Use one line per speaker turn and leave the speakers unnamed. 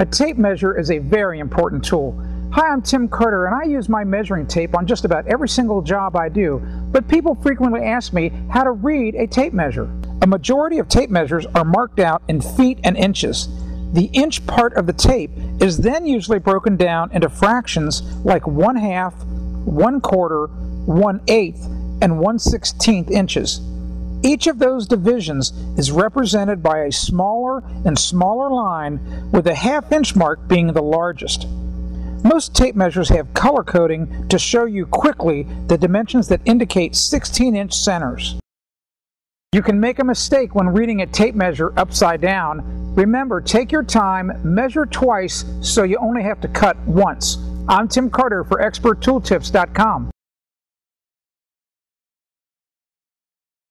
A tape measure is a very important tool. Hi, I'm Tim Carter and I use my measuring tape on just about every single job I do, but people frequently ask me how to read a tape measure. A majority of tape measures are marked out in feet and inches. The inch part of the tape is then usually broken down into fractions like one half, one quarter, one eighth, and one sixteenth inches. Each of those divisions is represented by a smaller and smaller line, with the half inch mark being the largest. Most tape measures have color coding to show you quickly the dimensions that indicate 16 inch centers. You can make a mistake when reading a tape measure upside down. Remember, take your time, measure twice so you only have to cut once. I'm Tim Carter for ExpertTooltips.com.